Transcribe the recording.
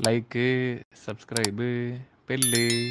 Like, subscribe, bell.